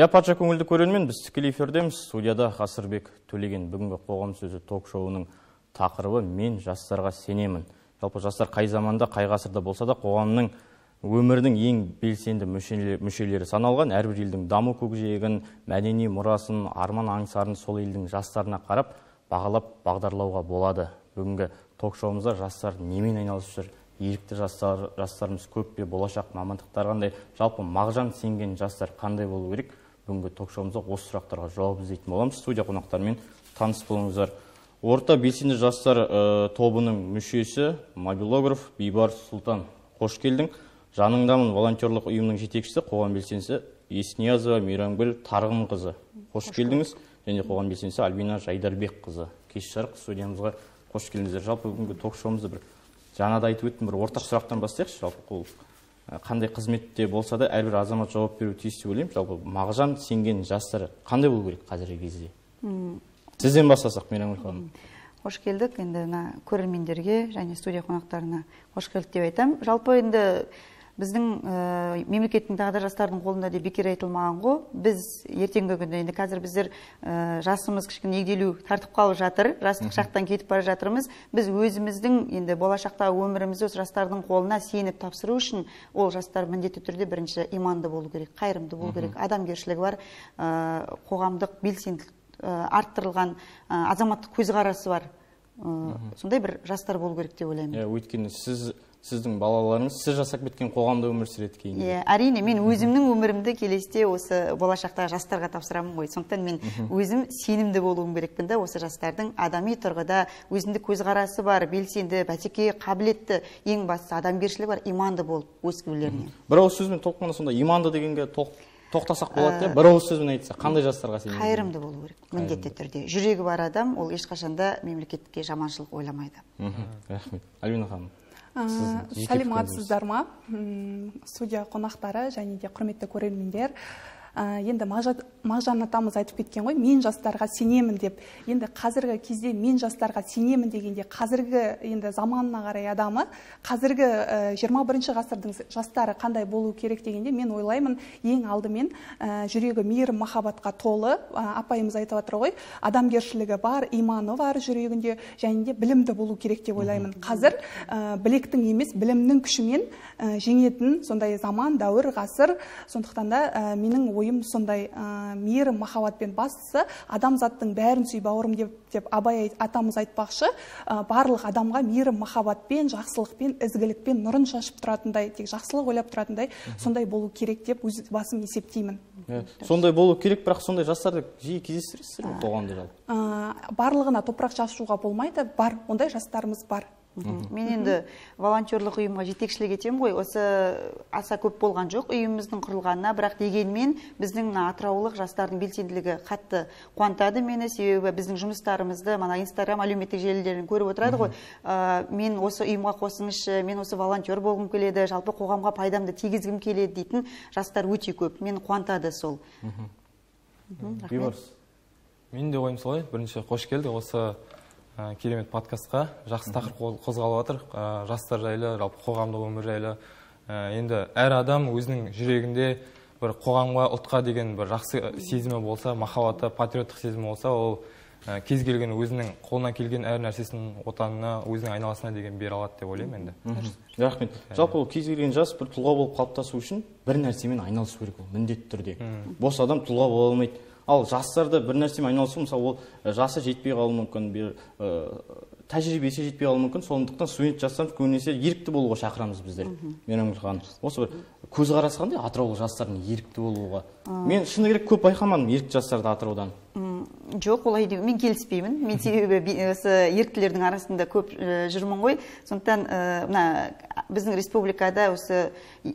иә патша көңілді көрермен біз тікелей эфирдеміз. Студияда ғасырбек төлеген. Бүгінгі қоғам сөзі ток шоуының тақырыбы мен жастарға сенемін жалпы жастар қай заманда қай ғасырда болса да қоғамның өмірдің ең белсенді мүшелері саналған. Әрбір елдің даму көкжиегін мәдени мұрасын арман аңсарын сол елдің жастарына қарап бағалап бағдарлауға болады. Бүгінгі ток шоуымызда жастар немен айналысып жүр? Ерікті жастар, жастарымыз көп пе? Болашақ мамандықтар қандай? Жалпы мағжан сенген жастар қандай болу керек? Бүгінгі ток шоуымызда осы сұрақтарға жауап іздейтін боламыз студия қонақтарымен таныс болыңыздар. Орта белсенді жастар ә, тобының мүшесі мобилограф бейбар сұлтан. Қош келдің. Жаныңдамын волонтерлық ұйымының жетекшісі қоғам белсендісі есниязова мейрамгүл тарғынқызы. Қош келдіңіз. және қоғам белсендісі альбина жайдарбекқызы. Кеш жарық студиямызға қош келдіңіздер. Жалпы бүгінгі ток шоуымызды бір жаңа да айтып өттім. Бір ортақ сұрақтан бастайықшы. Жалпы қандай қызметте болса да әрбір азамат жауап беруі тиіс деп ойлаймын. Жалпы мағжан сенген жастар қандай болу керек қазіргі кезде? Сізден бастасақ мейрамгүл ханым. Қош келдік. Енді мына көрермендерге және студия қонақтарына қош келдік деп айтамын жалпы енді біздің ә, мемлекеттің жастардың қолында деп бекер айтылмаған ғой біз ертеңгі күні енді қазір біздер ә, жасымыз кішкене егделеу тартып қалып жатыр жастық шақтан кетіп бара жатырмыз. Біз өзіміздің енді болашақтағы өмірімізді осы жастардың қолына сеніп тапсыру үшін ол жастар міндетті түрде бірінші иманды болу керек қайырымды болу керек. Адамгершілігі бар ә, қоғамдық белсенділік арттырылған азаматтық көзқарасы бар. Сондай бір жастар болу керек деп ойлаймын. Иә өйткені сіз сіздің балаларыңыз сіз жасап кеткен қоғамда өмір сүреді кейін иә әрине мен өзімнің өмірімді келесіде осы болашақтағы жастарға тапсырамын ғой. Сондықтан мен өзім сенімді болуым керекпін да осы жастардың адами тұрғыда өзіндік көзқарасы бар белсенді бәсекеге қабілетті ең бастысы адамгершілігі бар иманды болып өсірулеріне бір ауыз сөзбен толыққанда сонда иманды дегенге тоқтасақ болады иә. Бір ауыз сөзбен айтса қандай жастарға сенемін? қайырымды болу керек міндетті түрде. Жүрегі бар адам ол ешқашанда мемлекетке жаманшылық ойламайды. Рахмет. Альбина ханым. Сәлеметсіздер ма студия қонақтары және де құрметті көрермендер. Енді мағжан атамыз айтып кеткен ғой мен жастарға сенемін деп. Енді қазіргі кезде мен жастарға сенемін дегенде қазіргі енді заманына қарай адамы қазіргі жиырма бірінші ғасырдың жастары қандай болу керек дегенде мен ойлаймын ең алдымен жүрегі мейірім махаббатқа толы апайымыз айтып жатыр ғой адамгершілігі бар иманы бар жүрегінде және де білімді болу керек деп ойлаймын. Қазір білектің емес білімнің күшімен жеңетін сондай заман дәуір ғасыр. Сондықтан да менің ойым сондай ә, мейірім махаббатпен бастысы адамзаттың бәрін сүй бауырым деп, деп абай атамыз айтпақшы ә, барлық адамға мейірім махаббатпен жақсылықпен ізгілікпен нұрын шашып тұратындай тек жақсылық ойлап тұратындай сондай болу керек деп өз басым есептеймін. Иә, сондай болу керек бірақ сондай жастарды жиі кездестіресіздер ме қоғамда жалпы ә, барлығына топырақ шашуға болмайды бар ондай жастарымыз бар. Мен енді волонтерлық ұйымға жетекшілік етемін ғой. Осы аса көп болған жоқ ұйымымыздың құрылғанына. Бірақ дегенмен біздің мына атыраулық жастардың белсенділігі қатты қуантады мені. Себебі біздің жұмыстарымызды мына инстаграм әлеуметтік желілерден көріп отырады ғой. Ә, мен осы ұйымға қосыңызшы мен осы волонтер болғым келеді жалпы қоғамға пайдамды тигізгім келеді дейтін жастар өте көп. Мені қуантады сол. Менің де ойым солай. Бірінші қош келді. Осы керемет подкастқа жақсы тақырып қозғалып жатыр ә, жастар жайлы жалпы қоғамдық өмір жайлы. Ә, енді әр адам өзінің жүрегінде бір қоғамға ұлтқа деген бір жақсы сезімі болса махаббаты патриоттық сезімі болса ол ә, кез келген өзінің қолынан келген әр нәрсесін отанына өзінің айналасына деген бере алады деп ойлаймын енді. Рахмет. Жалпы ол кез келген жас бір тұлға болып қалыптасу үшін бір нәрсемен айналысу керек ол міндетті түрде. Бос адам тұлға бола алмайды. Ал жастарды бір нәрсемен айналысу мысалы ол жасы жетпей қалуы мүмкін бір тәжірибесі жетпей қалуы мүмкін. Сондықтан студент жастарымыз көбінесе ерікті болуға шақырамыз біздер. Мейрамгүл ханым осы бір көзқарасы қандай? Атыраулық жастардың ерікті болуға. Мен шыны керек көп байқамадым ерікті жастарды атыраудан. Жоқ олай деп мен келіспеймін. Мен себебі осы еріктілердің арасында көп жүрмін ғой. Сондықтан мына біздің республикада осы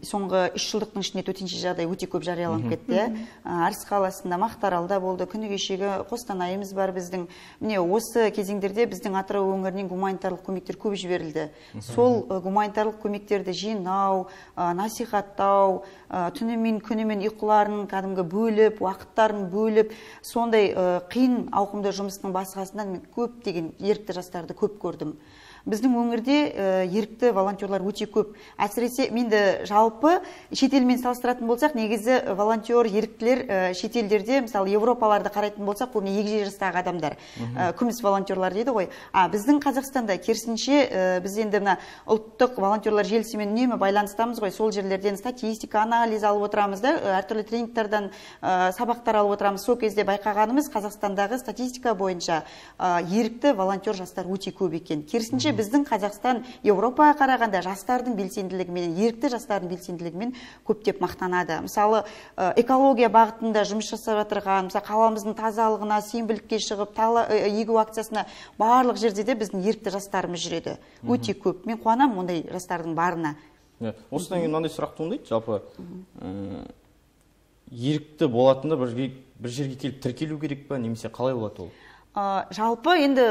соңғы үш жылдықтың ішінде төтенше жағдай өте көп жарияланып кетті иә. Арыс қаласында мақтааралда болды. Күні кешегі қостанайымыз бар біздің. Міне осы кезеңдерде біздің атырау өңірінен гуманитарлық көмектер көп жіберілді. Сол гуманитарлық көмектерді жинау насихаттау түнімен күнімен ұйқыларын кәдімгі бөліп уақыттарын бөліп сондай қиын ауқымды жұмыстың басқасынан мен көптеген ерікті жастарды көп көрдім. Біздің өңірде ерікті волонтерлар өте көп. Әсіресе менді жалпы шетелмен салыстыратын болсақ негізі волонтер еріктілер шетелдерде мысалы европаларды қарайтын болсақ көбіне егде жастағы адамдар. Күміс волонтерлар дейді ғой. А біздің қазақстанда керісінше біз енді мына ұлттық волонтерлар желісімен үнемі байланыстамыз ғой. Сол жерлерден статистика анализ алып отырамыз да әртүрлі тренингтардан сабақтар алып отырамыз. Сол кезде байқағанымыз қазақстандағы статистика бойынша ерікті волонтер жастар өте көп екен. Керісінше біздің қазақстан еуропаға қарағанда жастардың белсенділігімен ерікті жастардың белсенділігімен көптеп мақтанады. Мысалы экология бағытында жұмыс жасап жатырған мысалы қаламыздың тазалығына сенбілікке шығып тала егу акциясына барлық жерде де біздің ерікті жастарымыз жүреді. Өте көп. Мен қуанамын ондай жастардың барына. Осыдан кейін мынандай сұрақ туындайды. жалпы ерікті болатында бір жерге келіп тіркелу керек па немесе қалай болады ол? Ә, жалпы енді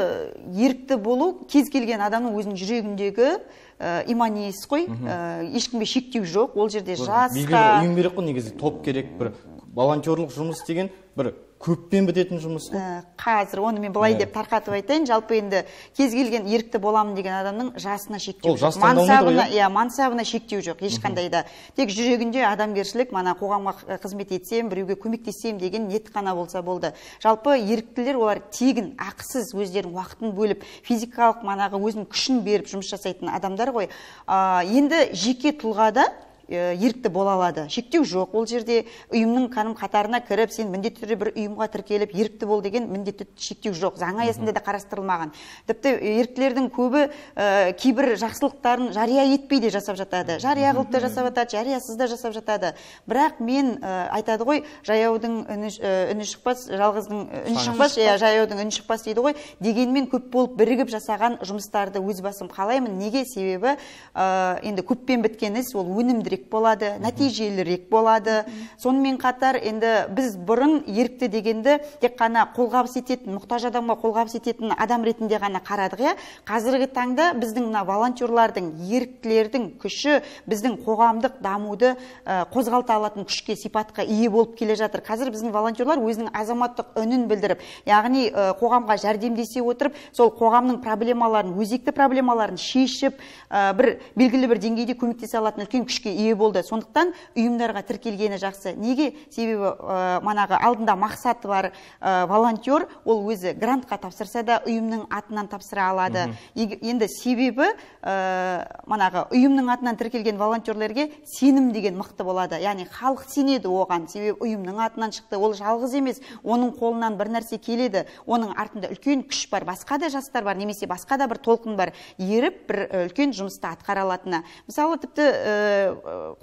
ерікті болу кез келген адамның өзінің жүрегіндегі ә, имани ғой ә, ешкімге шектеу жоқ. Ол жерде жасқа ұйым керек қой негізі. Топ керек бір волонтерлық жұмыс деген бір көппен бітетін жұмыс қой. Ә, қазір оны мен былай деп тарқатып айтайын жалпы енді кез келген ерікті боламын деген адамның жасына шектеу жоқ. мансабына иә. мансабына шектеу жоқ ешқандай да. Тек жүрегінде адамгершілік мана қоғамға қызмет етсем біреуге көмектесем деген ниет қана болса болды. Жалпы еріктілер олар тегін ақысыз өздерінің уақытын бөліп физикалық манағы өзінің күшін беріп жұмыс жасайтын адамдар ғой. Ә, енді жеке тұлғада ерікті бола алады. Шектеу жоқ ол жерде. Ұйымның кәдім қатарына кіріп сен міндетті түрде бір ұйымға тіркеліп ерікті бол деген міндетті шектеу жоқ. Заң аясында да қарастырылмаған. Тіпті еріктілердің көбі ә, кейбір жақсылықтарын жария етпей де жасап жатады. Жария қылып та жасап жатады жариясыз да жасап жатады. Бірақ мен ә, айтады ғой жаяудың үні, үні шықпас жалғыздың үні шықпас иә жаяудың үні шықпас дейді ғой. Дегенмен көп болып бірігіп жасаған жұмыстарды өз басым қалаймын. Неге? Себебі ә, енді көппен біткен іс ол өнімдірек болады нәтижелірек болады. Сонымен қатар енді біз бұрын ерікті дегенді тек қана қолғабыс ететін мұқтаж адамға қолғабыс ететін адам ретінде ғана қарадық иә? Қазіргі таңда біздің мына волонтерлардың еріктілердің күші біздің қоғамдық дамуды қозғалта алатын күшке сипатқа ие болып келе жатыр. Қазір біздің волонтерлар өзінің азаматтық үнін білдіріп яғни қоғамға жәрдемдесе отырып сол қоғамның проблемаларын өзекті проблемаларын шешіп бір белгілі бір деңгейде көмектесе алатын үлкен күшке ие болды. Сондықтан ұйымдарға тіркелгені жақсы. Неге? Себебі ә, манағы алдында мақсаты бар ә, волонтер ол өзі грантқа тапсырса да ұйымның атынан тапсыра алады. Енді себебі ә, манағы ұйымның атынан тіркелген волонтерлерге сенім деген мықты болады. Яғни халық сенеді оған. Себебі ұйымның атынан шықты. Ол жалғыз емес оның қолынан бір нәрсе келеді. Оның артында үлкен күш бар. Басқа да жастар бар немесе басқа да бір толқын бар. Еріп бір үлкен жұмысты атқара алатыны. Мысалы тіпті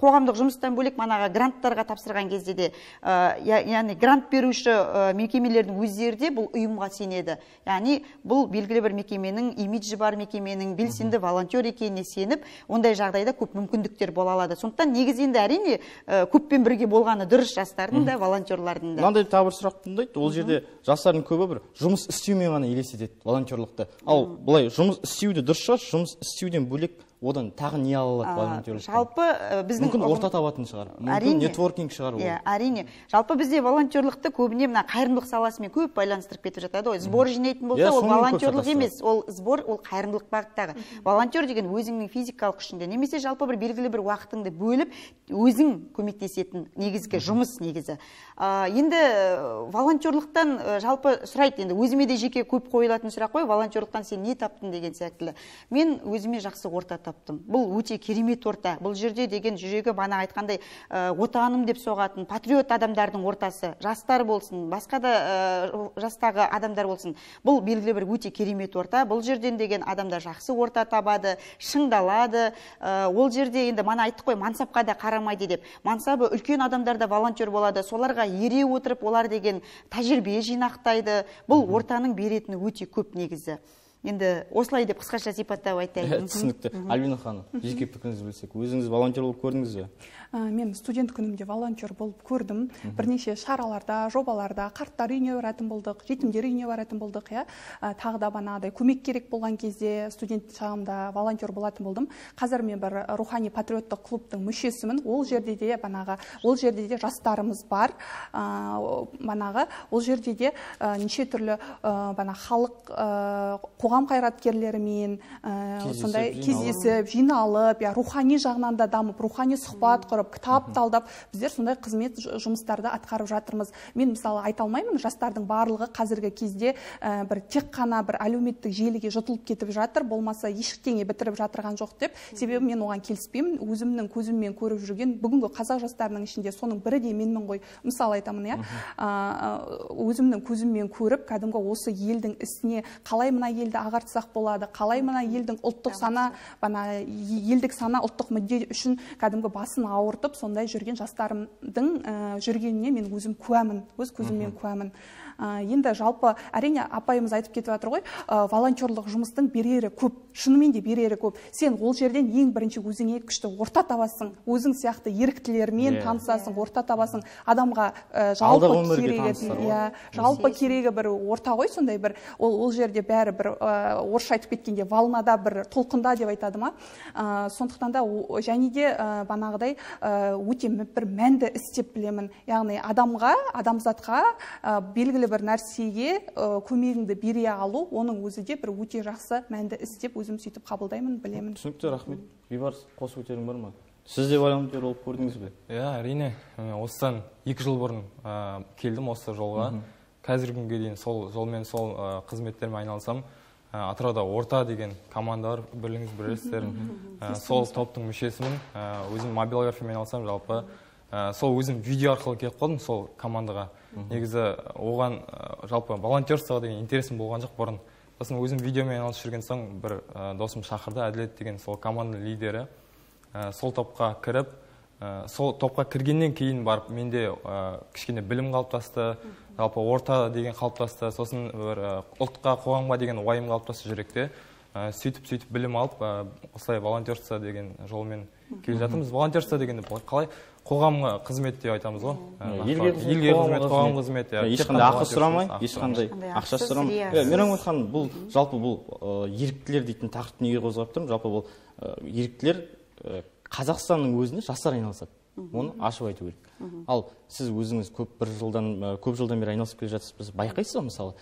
қоғамдық жұмыстан бөлек манағы гранттарға тапсырған кезде де яғни грант беруші мекемелердің өздері де бұл ұйымға сенеді. Яғни бұл белгілі бір мекеменің имиджі бар мекеменің белсенді волонтер екеніне сеніп ондай жағдайда көп мүмкіндіктер бола алады. Сондықтан негізі енді әрине көппен бірге болғаны дұрыс жастардың да волонтерлардың да. Мынандай тағы бір сұрақ туындайды. Ол жерде жастардың көбі бір жұмыс істеумен ғана елестетеді волонтерлықты ал былай жұмыс істеуді дұрыс шығар жұмыс істеуден бөлек одан тағы не ала алады волонтерлік жалпы біздің мүмкін орта табатын шығар. Мүмкін нетворкинг шығар ол. Иә әрине. Жалпы бізде волонтерлықты көбіне мына қайырымдылық саласымен көп байланыстырып кетіп жатады ғой. Сбор жинайтын болса ол волонтерлық емес. Ол сбор ол қайырымдылық бағыттағы. Волонтер деген өзіңнің физикалық күшіңді немесе жалпы бір белгілі бір уақытыңды бөліп өзің көмектесетін негізгі жұмыс негізі. Енді волонтерлықтан жалпы сұрайды енді. Өзіме де жеке көп қойылатын сұрақ қой. Волонтерлықтан сен не таптың деген секілді мен өзіме жақсы орта таптым. Бұл өте керемет орта. Бұл жерде деген жүрегі бана айтқандай ә, отаным деп соғатын патриот адамдардың ортасы жастар болсын басқа да ә, жастағы адамдар болсын. Бұл белгілі бір өте керемет орта. Бұл жерден деген адамдар жақсы орта табады шыңдалады. Ә, ол жерде енді мана айттық қой мансапқа да қарамайды деп. Мансабы үлкен адамдар да волонтер болады соларға ере отырып олар деген тәжірибе жинақтайды. Бұл ортаның беретіні өте көп негізі. Енді осылай деп қысқаша сипаттап айтайын. Түсінікті. Альбина ханым жеке пікіріңізді білсек өзіңіз волонтер болып көрдіңіз бе? Мен студент күнімде волонтер болып көрдім. Бірнеше шараларда жобаларда қарттар үйіне баратын болдық жетімдер үйіне баратын болдық иә. Тағы да бағанағыдай көмек керек болған кезде студент шағымда волонтер болатын болдым. Қазір мен бір рухани патриоттық клубтың мүшесімін. Ол жерде де бағанағы ол жерде де жастарымыз бар. Бағанағы ол жерде де неше түрлі бана халық қоғам қайраткерлерімен сондай кездесіп жиналып иә рухани жағынан да дамып рухани сұхбат құрып кітап талдап біздер сондай қызмет жұмыстарды атқарып жатырмыз. Мен мысалы айта алмаймын жастардың барлығы қазіргі кезде бір тек қана бір әлеуметтік желіге жұтылып кетіп жатыр болмаса ештеңе бітіріп жатырған жоқ деп. Себебі мен оған келіспеймін өзімнің көзіммен көріп жүрген бүгінгі қазақ жастарының ішінде соның бірі де менмін ғой. Мысалы айтамын иә. Өзімнің көзіммен көріп кәдімгі осы елдің ісіне қалай мына елді ағартсақ болады. Қалай мына елдің ұлттық сана бана елдік сана ұлттық мүдде үшін кәдімгі басын ауыртып сондай жүрген жастарымдың жүргеніне мен өзім куәмін өз көзіммен куәмін. Енді жалпы әрине апайымыз айтып кетіп жатыр ғой волонтерлық жұмыстың берері көп. Шынымен де берері көп. Сен ол жерден ең бірінші өзіңе күшті орта табасың. Өзің сияқты еріктілермен yeah. танысасың орта табасың. Адамға ә, жалпы керегі иә жалпы керегі бір орта ғой сондай бір. Ол ол жерде бәрі бір ә, орысша айтып кеткенде волнада бір толқында деп айтады ма? Ә, сондықтан да және де ә, бағанағыдай өте бір мәнді іс деп білемін. Яғни адамға адамзатқа ә, белгілі бір нәрсеге көмегіңді бере алу оның өзі де бір өте жақсы мәнді іс деп өзім сөйтіп қабылдаймын білемін. Түсінікті рахмет. Бейбарыс қосып өтерің бар ма? Сіз де волонтер болып көрдіңіз бе? Иә әрине. Осыдан екі жыл бұрын ә, келдім осы жолға. Қазіргі күнге дейін сол жолмен сол ә, қызметтермен айналысамын ә, атырауда орта деген команда бар біліңіз білесіздер ә, сол топтың мүшесімін ә, өзім мобилографиямен айналысамын жалпы ә, сол өзім видео арқылы келіп қалдым сол командаға. Негізі оған жалпы волонтерствоға деген интересім болған жоқ бұрын. Сосын өзім видеомен айналысып жүрген соң бір ә, досым шақырды әділет деген сол команданың лидері ә, сол топқа кіріп ә, сол топқа кіргеннен кейін барып менде ә, кішкене білім қалыптасты жалпы орта деген қалыптасты сосын бір ә, ұлтқа қоғамға деген уайым қалыптасты жүректе. Ә, сөйтіп сөйтіп білім алып ә, осылай волонтерство деген жолмен келе жатырмыз. Волонтерство дегенде қалай? Қоғамға қызмет деп айтамыз ғой. Елге қызмет қоғам қызмет. иә ешқандай ақы сұрамай ешқандай ақша сұрамай. иә мейрамгүл ханым бұл жалпы бұл еріктілер дейтін тақырыпты неге қозғап тұрмын? жалпы бұл еріктілер қазақстанның өзінде жастар айналысады. Оны ашып айту керек. Ал сіз өзіңіз көп бір жылдан көп жылдан бері айналысып келе жатырсыз. Байқайсыз ба мысалы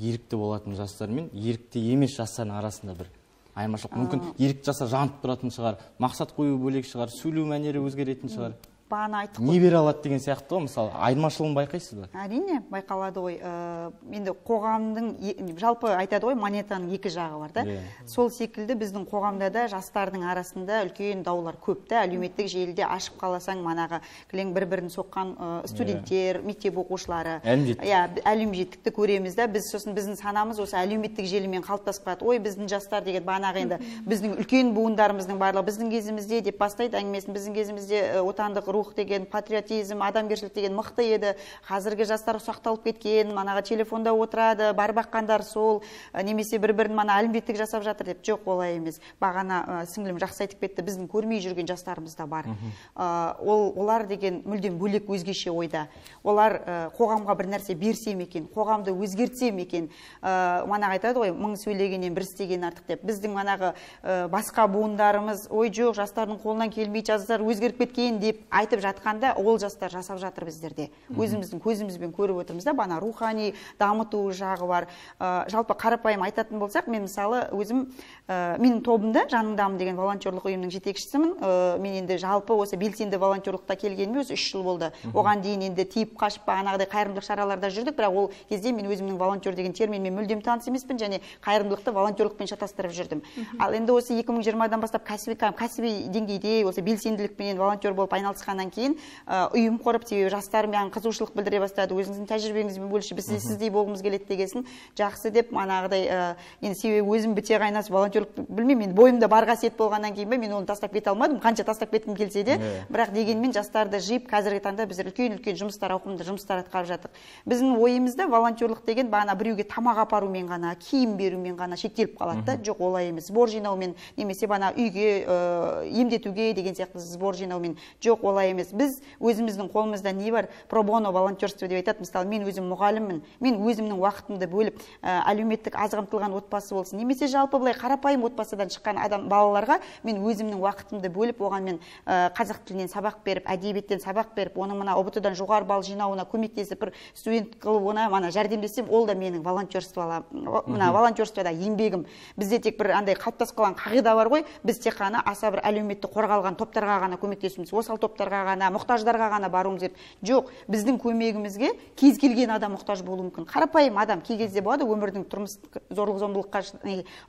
ерікті болатын жастар мен ерікті емес жастардың арасында бір айырмашылық? Мүмкін ерікті жастар жанып тұратын шығар мақсат қою бөлек шығар сөйлеу мәнері өзгеретін шығар. Бағана айттық не бере алады деген сияқты ғой мысалы айырмашылығын байқайсыз ба? әрине байқалады ғой. Ә, енді қоғамның жалпы айтады ғой монетаның екі жағы бар да. Yeah. сол секілді біздің қоғамда да жастардың арасында үлкен даулар көп та. Әлеуметтік желіде ашып қаласаң манағы кілең бір бірін соққан ә, студенттер yeah. мектеп оқушылары. Иә әлімжеттікті көреміз да. Біз сосын біздің санамыз осы әлеуметтік желімен қалыптасып қалады. Ой біздің жастар деген бағанағы енді біздің үлкен буындарымыздың барлығы біздің кезімізде деп бастайды. Әңгімесін біздің кезімізде отандық рух деген патриотизм адамгершілік деген мықты еді. Қазіргі жастар ұсақталып кеткен манағы телефонда отырады бар баққандар сол немесе бір бірін мана әлімбеттік жасап жатыр деп. Жоқ олай емес. Бағана ә, сіңлім жақсы айтып кетті. Біздің көрмей жүрген жастарымыз да бар. Ә, ол олар деген мүлдем бөлек өзгеше ойда. Олар ә, қоғамға бір нәрсе берсе екен қоғамды өзгертсе екен? Ә, манағы айтады ғой мың сөйлегеннен бір істеген артық деп. Біздің манағы ә, басқа буындарымыз ой жоқ жастардың қолынан келмейді жастар өзгеріп кеткен деп айтып жатқанда ол жастар жасап жатыр біздерде. Өзіміздің көзімізбен көріп отырмыз да бана рухани дамыту жағы бар. Ә, жалпы қарапайым айтатын болсақ мен мысалы өзім ә, менің тобымда жаныңдамын деген волонтерлық ұйымның жетекшісімін. Ә, мен енді жалпы осы белсенді волонтерлыққа келгеніме өзі үш жыл болды. Оған дейін енді тиіп қашып бағанағыдай қайырымдылық шараларда жүрдік. Бірақ ол кезде мен өзімнің волонтер деген терминмен мүлдем таныс емеспін және қайырымдылықты волонтерлықпен шатастырып жүрдім. Ал енді осы екі мың жиырмадан бастап кәсіби кәсіби деңгейде осы белсенділікпенен волонтер болып айналысқан болғаннан кейін ұйым құрып себебі жастар маған қызығушылық білдіре бастады өзіңіздің тәжірибеңізбен бөлісіп біз сіздей болғымыз келеді дегесін жақсы деп манағыдай енді себебі өзім біте қайнасып волонтерлік білмеймін енді бойымда бар қасиет болғаннан кейін ба мен оны тастап кете алмадым қанша тастап кеткім келсе де. Бірақ дегенмен жастарды жиып қазіргі таңда біздер үлкен үлкен жұмыстар ауқымды жұмыстар атқарып жатырмық біздің ойымызда волонтерлық деген бағана біреуге тамақ апарумен ғана киім берумен ғана шектеліп қалады да. Жоқ олай емес. Сбор жинаумен немесе бана үйге емдетуге деген сияқты сбор жинаумен. Жоқ олай олай емес. Біз өзіміздің қолымызда не бар? Пробоно волонтерство деп айтады. Мысалы мен өзім мұғаліммін. Мен өзімнің уақытымды бөліп ә, әлеуметтік аз қамтылған отбасы болсын немесе жалпы былай қарапайым отбасыдан шыққан адам балаларға мен өзімнің уақытымды бөліп оған мен ә, қазақ тілінен сабақ беріп әдебиеттен сабақ беріп оның мына ұбт дан жоғары балл жинауына көмектесіп бір студент қылып ona мана жәрдемдесем ол да менің волонтерство мына волонтерствода еңбегім бізде тек бір андай қалыптасып қалған қағида бар ғой. Біз тек қана аса бір әлеуметтік қорғалған топтарға ғана көмектесуіміз. Осал топтарға ғана мұқтаждарға ғана баруымыз керек жоқ біздің көмегімізге кез келген адам мұқтаж болуы мүмкін. Қарапайым адам кей кезде болады өмірдің тұрмыс зорлық зомбылыққа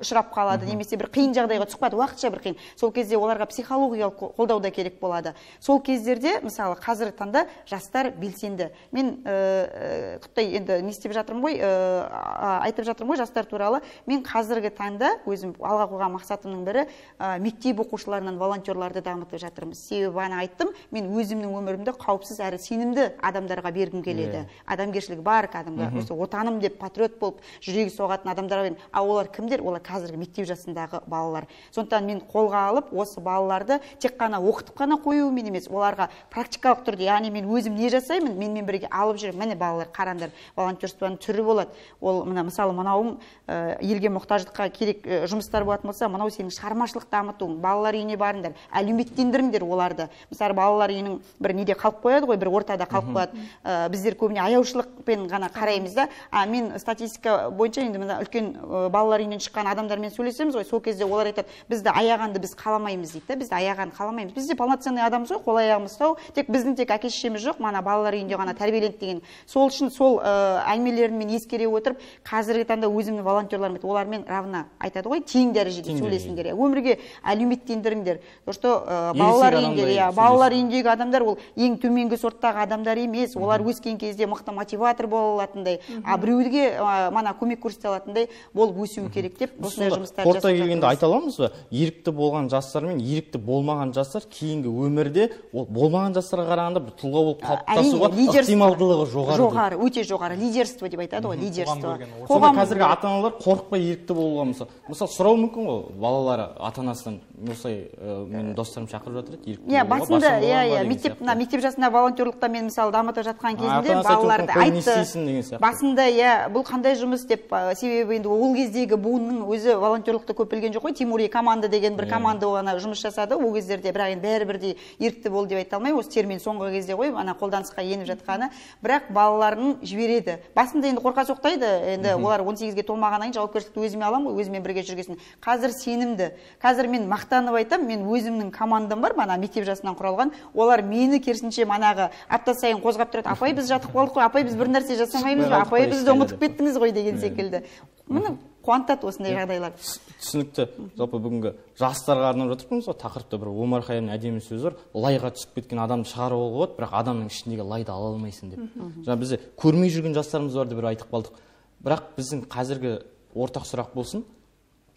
ұшырап қалады немесе бір қиын жағдайға түсіп қалады уақытша бір қиын. Сол кезде оларға психологиялық қолдау да керек болады. Сол кездерде мысалы қазіргі таңда жастар белсенді. Мен ә, құттай енді не істеп жатырмын ғой ә, айтып жатырмын ғой жастар туралы. Мен қазіргі таңда өзім алға қойған мақсатымның бірі ә, мектеп оқушыларынан волонтерларды дамытып жатырмыз. Себебі бағана айттым мен өзімнің өмірімді қауіпсіз әрі сенімді адамдарға бергім келеді. Yeah. адамгершілігі бар кәдімгі осы отаным деп патриот болып жүрегі соғатын адамдарға ал олар кімдер? Олар қазіргі мектеп жасындағы балалар. Сондықтан мен қолға алып осы балаларды тек қана оқытып қана қоюмен емес оларға практикалық түрде яғни мен өзім не жасаймын менімен бірге алып жүремін міне балалар қараңдар волонтерствоның түрі болады. Ол мына мысалы мынауың ә, елге мұқтаждыққа керек ә, жұмыстар болатын болса мынау сенің шығармашылық дамытуың балалар үйіне барыңдар әлеуметтендіріңдер оларды. Мысалы балалар үйінің бір неде қалып қояды ғой бір ортада қалып қояды. Ә, біздер көбіне аяушылықпен ғана қараймыз да. А мен статистика бойынша енді мына үлкен ә, балалар үйінен шыққан адамдармен сөйлесеміз ғой. Сол кезде олар айтады бізді аяғанды біз қаламаймыз дейді да. Бізді аяғанды қаламаймыз біз де полноценный адамбыз ғой қол аяғымыз сау тек біздің тек әке шешеміз жоқ мана балалар үйінде ғана тәрбиелендік деген. Сол үшін сол ә, әңгімелерін мен ескере отырып қазіргі таңда өзімнің волонтерларым олармен равно айтады ғой тең дәрежеде сөйлесіңдер иә өмірге әлеуметтендіріңдер. То что балалар үйінде иә балалар үйіндегі адамдар ол ең төменгі сорттағы адамдар емес. Олар өскен кезде мықты мотиватор бола алатындай а біреуге мана көмек көрсете алатындай болып өсуі керек деп осындай жұмыстар қорыта келгенде айта аламыз ба? Ерікті болған жастар мен ерікті болмаған жастар кейінгі өмірде ол болмаған жастарға қарағанда бір тұлға болып қалыптасуға ықтималдылығы жоғары жоғары өте жоғары. Лидерство деп айтады ғой лидерство. Қоғам қазіргі ата аналар қорықпай ерікті болуға мысалы мысалы сұрауы мүмкін ғой балалары ата анасынан осылай менің достарым шақырып жатыр еді ерікті иә басында иә иә мектеп мына мектеп жасында волонтерлықта мен мысалы дамытып жатқан кезімде балаларды айтты. басында иә бұл қандай жұмыс деп себебі енді ол кездегі буынның өзі волонтерлықты көп білген жоқ қой. Тимури команда деген бір команда ғана жұмыс жасады. Ол кездерде бірақ енді бәрі бірдей ерікті бол деп айта алмаймын. Осы термин соңғы кезде ғой ана қолданысқа еніп жатқаны. Бірақ балаларын жібереді. Басында енді қорқа соқтайды. Енді олар он сегізге толмағаннан кейін жауапкершілікті өзіме аламын ғой өзімен бірге жүргесін. Қазір сенімді. Қазір мен мақтанып айтамын мен өзімнің командам бар мана мектеп жасынан құралған. Олар мені керісінше манағы апта сайын қозғап тұрады. Апай біз жатып қалдық қой апай біз бір нәрсе жасамаймыз ба? Апай бізді ұмытып кеттіңіз ғой деген секілді. Міне қуантады осындай жағдайлар. түсінікті. Жалпы бүгінгі жастарға арнап жатырмыз ғой. Тақырыпта бір омар хайямның әдемі сөзі бар. Лайға түсіп кеткен адамды шығаруға болады бірақ адамның ішіндегі лайды ала алмайсың деп. Жаңа бізде көрмей жүрген жастарымыз бар деп бір айтып қалдық. Бірақ біздің қазіргі ортақ сұрақ болсын.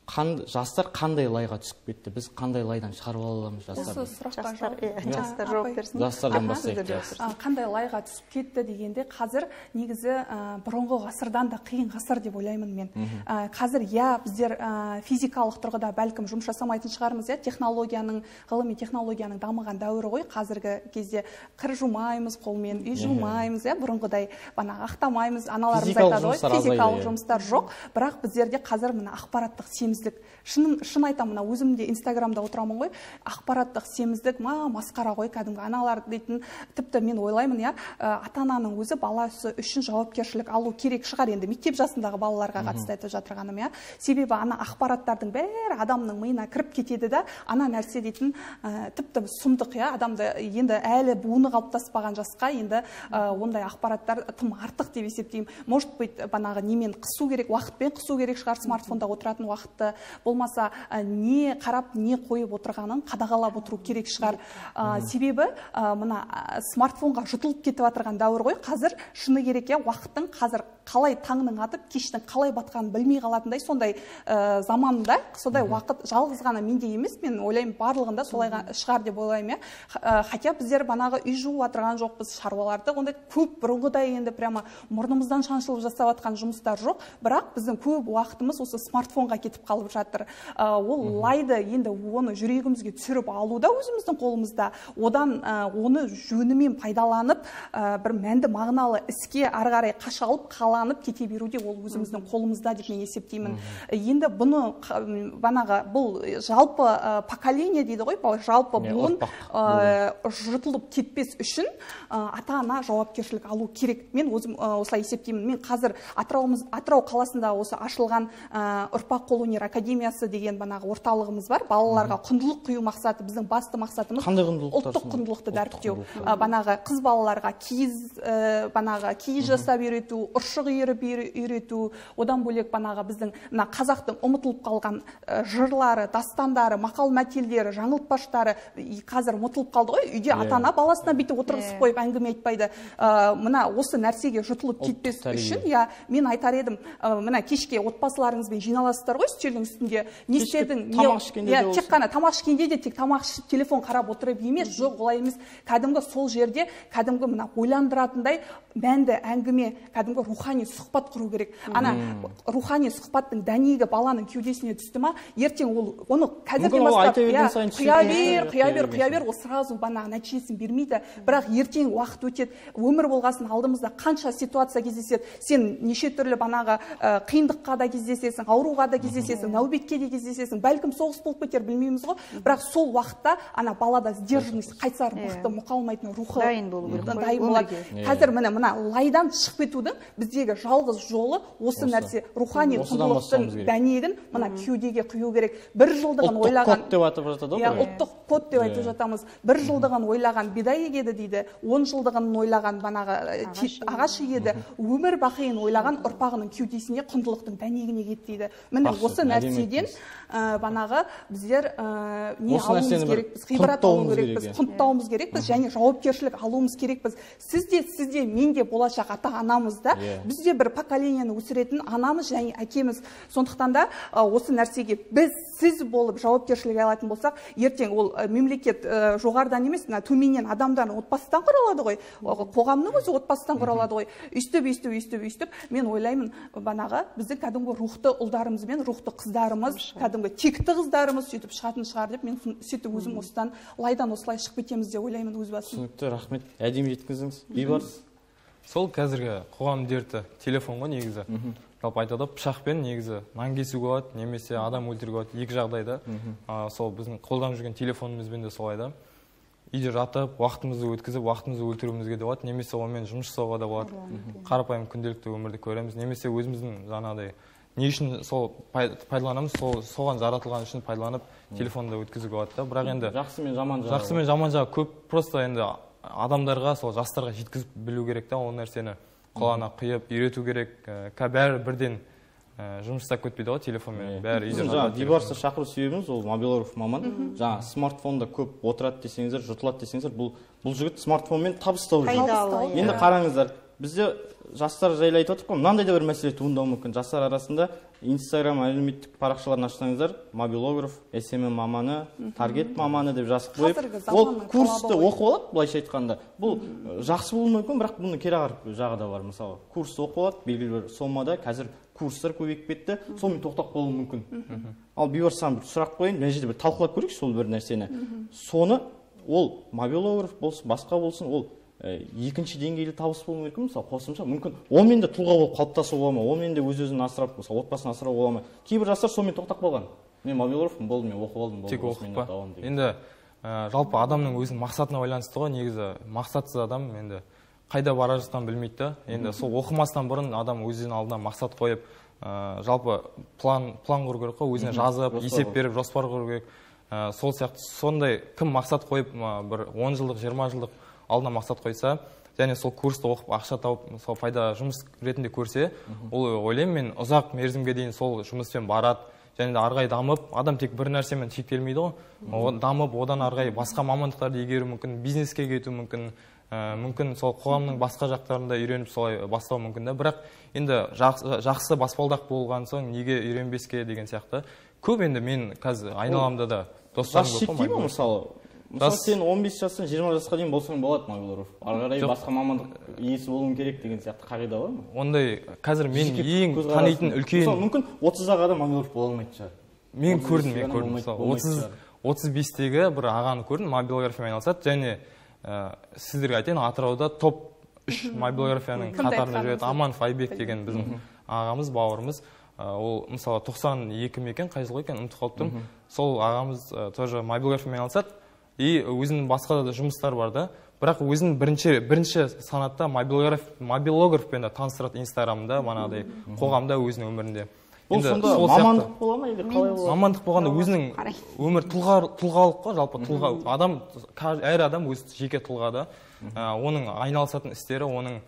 Қан, жастар қандай лайға түсіп кетті? Біз қандай лайдан шығарып ала аламыз жастарды? Осы сұраққа жастар жауап берсін. жастардан бастайық қандай лайға түсіп кетті дегенде қазір негізі бұрынғы ғасырдан да қиын ғасыр деп ойлаймын мен. Қазір иә біздер физикалық тұрғыда бәлкім жұмыс жасамайтын шығармыз иә. Технологияның ғылыми технологияның дамыған дәуірі ғой. Қазіргі кезде кір жумаймыз қолмен үй жумаймыз иә. Бұрынғыдай бағанағы ақтамаймыз аналарымыз айтады ғой. физикалық жұмыстар жоқ. Бірақ біздерде қазір мына ақпараттық семіз семіздік. Шын, шын айтамын мына өзім де инстаграмда отырамын ғой. Ақпараттық семіздік ма масқара ғой кәдімгі аналар дейтін. Тіпті мен ойлаймын иә ата ананың өзі баласы үшін жауапкершілік алу керек шығар енді. Мектеп жасындағы балаларға қатысты айтып жатырғаным иә. Себебі ана ақпараттардың бәрі адамның миына кіріп кетеді да ана нәрсе дейтін ә, тіпті сұмдық иә адамды енді әлі буыны қалыптаспаған жасқа енді ә, ондай ақпараттар тым артық деп есептеймін. Может быть бағанағы немен қысу керек уақытпен қысу керек шығар смартфонда отыратын уақытты. Болмаса не қарап не қойып отырғанын қадағалап отыру керек шығар. Ә, себебі ә, мына смартфонға жұтылып кетіп жатырған дәуір ғой. Қазір шыны керек иә уақыттың қазір қалай таңның атып кештің қалай батқанын білмей қалатындай сондай ә, заманда сондай уақыт жалғыз ғана менде емес мен ойлаймын барлығында солай шығар деп ойлаймын иә. Хотя біздер банағы үй жуып жатырған жоқпыз шаруаларды. Ондай көп бұрынғыдай енді прямо мұрнымыздан шаншылып жасап жатқан жұмыстар жоқ. Бірақ біздің көп уақытымыз осы смартфонға кетіп қалды алып жатыр. Ол лайды енді оны жүрегімізге түсіріп алу да өзіміздің қолымызда. Одан оны жөнімен пайдаланып бір мәнді мағыналы іске ары қарай қашалып қаланып кете беру де ол өзіміздің қолымызда деп мен есептеймін. Енді бұны банағы бұл жалпы поколение дейді ғой жалпы буын жұтылып кетпес үшін ата ана жауапкершілік алу керек. Мен өзім осылай есептеймін. Мен қазір атырауымыз атырау қаласында осы ашылған ұрпақ қолөнер академиясы деген банағы орталығымыз бар. Балаларға құндылық құю мақсаты біздің басты мақсатымыз қандай құндылықтар ұлттық құндылықты дәріптеу. банағы қыз балаларға киіз банағы киіз жасап үйрету ұршық иіріп үйрету одан бөлек банағы біздің мына қазақтың ұмытылып қалған жырлары дастандары мақал мәтелдері жаңылтпаштары қазір ұмытылып қалды ғой. Үйде ата ана баласына бүйтіп отырғызып қойып әңгіме айтпайды. Мына осы нәрсеге жұтылып кетпес үшін иә мен айтар едім мына кешке отбасыларыңызбен жиналасыздар ғой үстелдің үстінде не істедің? Тамақ ішкенде иә тек қана тамақ ішкенде де тек тамақ ішіп телефон қарап отырып емес жоқ олай емес. Кәдімгі сол жерде кәдімгі мына ойландыратындай мәнді әңгіме кәдімгі рухани сұхбат құру керек. Ана рухани сұхбаттың дәнегі баланың кеудесіне түсті ма? Ертең ол оны қазірден бастап иә құя бер құя бер құя бер ол сразу банағы нәтижесін бермейді. Бірақ ертең уақыт өтеді өмір болғасын алдымызда қанша ситуация кездеседі сен неше түрлі банағы қиындыққа да кездесесің ауруға да кездесесің нәубетке де кездесесің бәлкім соғыс болып кетер білмейміз ғой. Бірақ сол уақытта ана балада сдержанность қайсар мықты мұқалмайтын рухы дайын болу керек. Дайын болады. қазір міне мына лайдан шығып кетудің біздегі жалғыз жолы осы нәрсе. Рухани құндылықтың дәнегін мына кеудеге құю керек. бір жылдығын ойлаған код деп атап жатады ғой ұлттық код деп айтып жатамыз. бір жылдығын ойлаған бидай егеді дейді. он жылдығын ойлаған банағы ағаш егеді. өмір бақиын ойлаған ұрпағының кеудесіне құндылықтың дәнегін егеді дейді. Міне осы нәрседен банағы біздер не алуымыз керекпіз ғибрат алу керекпіз құнттауымыз керекпіз және жауапкершілік алуымыз керекпіз. Сіз де сіз де мен де болашақ ата анамыз да біз де бір поколениені өсіретін анамыз және әкеміз. Сондықтан да осы нәрсеге біз сіз болып жауапкершілік алатын болсақ ертең ол мемлекет жоғарыдан емес мына төменнен адамдар отбасыдан құралады ғой. Қоғамның өзі отбасыдан құралады ғой. Өйстіп өйстіп өйстіп өйстіп мен ойлаймын банағы біздің кәдімгі рухты ұлдарымыз бен рухты қыздарымыз кәдімгі текті қыздарымыз сөйтіп шығатын шығар деп мен сөйтіп өзім осыдан лайдан осылай шығып кетеміз деп ойлаймын өз басым. түсінікті рахмет. Әдемі жеткіздіңіз бейбарыс сол қазіргі қоғам дерті телефон ғой негізі. Жалпы айтады ғой пышақпен негізі нан кесуге болады немесе адам өлтіруге болады екі жағдайда. Сол біздің қолданып жүрген телефонымызбен де солай да. Үйде жатып уақытымызды өткізіп уақытымызды өлтіруімізге де болады немесе онымен жұмыс жасауға да болады. Қарапайым күнделікті өмірді көреміз немесе өзіміздің жаңағыдай не үшін сол пайдаланамыз сол соған жаратылған үшін пайдаланып телефонды өткізуге болады да. Бірақ енді жақсы мен жаман жағы жақсы мен жаман жағы көп. Просто енді адамдарға сол жастарға жеткізіп білу керек та ол нәрсені. Құлағына құйып үйрету керек. Бәрі бірден жұмыс жасап кетпейді ғой телефонмен. Бәрі үйде жаңағы бейбарысты шақыру себебіміз ол мобилограф маман. Жаңағы смартфонда көп отырады десеңіздер жұтылады десеңіздер бұл бұл жігіт смартфонмен табыс тауып жүр. Енді қараңыздар бізде жастар жайлы айтып отырмық қой мынандай да бір мәселе туындауы мүмкін. Жастар арасында инстаграм әлеуметтік парақшаларын ашсаңыздар мобилограф смм маманы таргет маманы деп жазып қойып ол курсты оқып алады былайша айтқанда. Бұл жақсы болуы мүмкін бірақ бұның кереғар жағы да бар мысалы. Курсты оқып алады белгілі бір соммада қазір курстар көбейіп кетті сонымен тоқтап қалуы мүмкін. Ал бейбарыс саған бір сұрақ қояйын мына жерде бір талқылап көрейікші сол бір нәрсені. Соны ол мобилограф болсын басқа болсын ол екінші деңгейлі табыс болуы мүмкін мысалы. Қосымша. Мүмкін онымен де тұлға болып қалыптасуға бола ма онымен де өз өзін асырап мысалы отбасын асырауға бола ма. Кейбір жастар сонымен тоқтап қалған. Мен мобилографпын болды мен оқып алдым тек оқып па? енді жалпы адамның өзінің мақсатына байланысты ғой негізі. Мақсатсыз адам енді қайда бара жатқанын білмейді да. Енді сол оқымастан бұрын адам өзінің алдына мақсат қойып жалпы план план құру керек қой өзіне жазып есеп беріп жоспар құру керек. Сол сияқты сондай кім мақсат қойып бір он жылдық жиырма жылдық алдына мақсат қойса және сол курсты оқып ақша тауып сол пайда жұмыс ретінде көрсе ол ойлаймын мен ұзақ мерзімге дейін сол жұмыспен барады және де ары дамып адам тек бір нәрсемен шектелмейді ғой. Дамып одан ары қарай басқа мамандықтарды игеру мүмкін бизнеске кету мүмкін ә, мүмкін сол қоғамның басқа жақтарында үйреніп солай бастау мүмкін да. Бірақ енді жақсы, жақсы баспалдақ болған соң неге үйренбеске деген сияқты. Көп енді мен қазір айналамда да достарым жас шектей ма мысалы? Мысалы сен 15 жастан 20 жасқа дейін болсаң болады мобилограф ары қарай басқа мамандық иесі болуың керек деген сияқты қағида бар ма? Ондай қазір мен ең танитын үлкен мысалы мүмкін отыздағы адам мобилограф бола алмайтын шығар. мен көрдім мен көрдім. мысалы отыз отыз бестегі бір ағаны көрдім мобилографиямен айналысады. Және ә, сіздерге айтайын атырауда топ үш мобилографияның қатарында жүреді. аманов айбек деген біздің ағамыз бауырымыз. Ә, ол мысалы тоқсан екі ме екен қай жылғы екен ұмытып қалып тұрмын сол ағамыз ә, тоже мобилографиямен айналысады. И өзінің басқа да жұмыстары бар да. Бірақ өзін бірінші бірінші санатта мобилограф мобилографпен де таныстырады инстаграмда манағыдай қоғамда өзінің өмірінде. Бұл сонда мамандық бола ма или қалай болады мамандық болғанда өзінің өмір тұлға тұлғалық қой жалпы тұлға. Адам әр адам өз жеке тұлғада ә, оның айналысатын істері оның